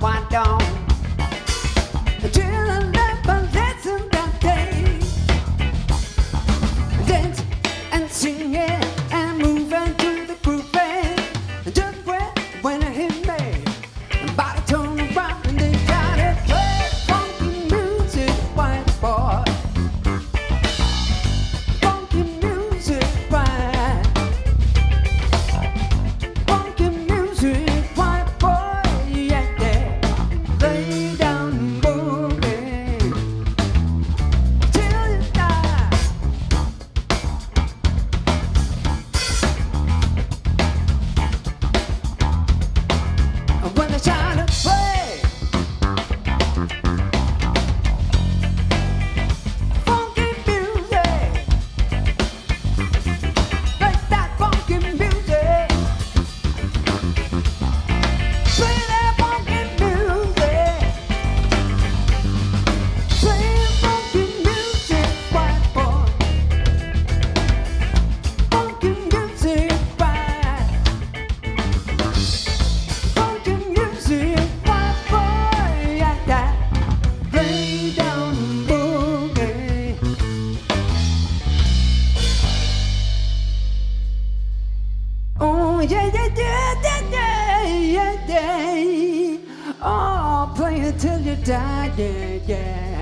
why don't yeah, yeah, yeah, yeah, yeah, yeah. Oh, play until you die, yeah, yeah.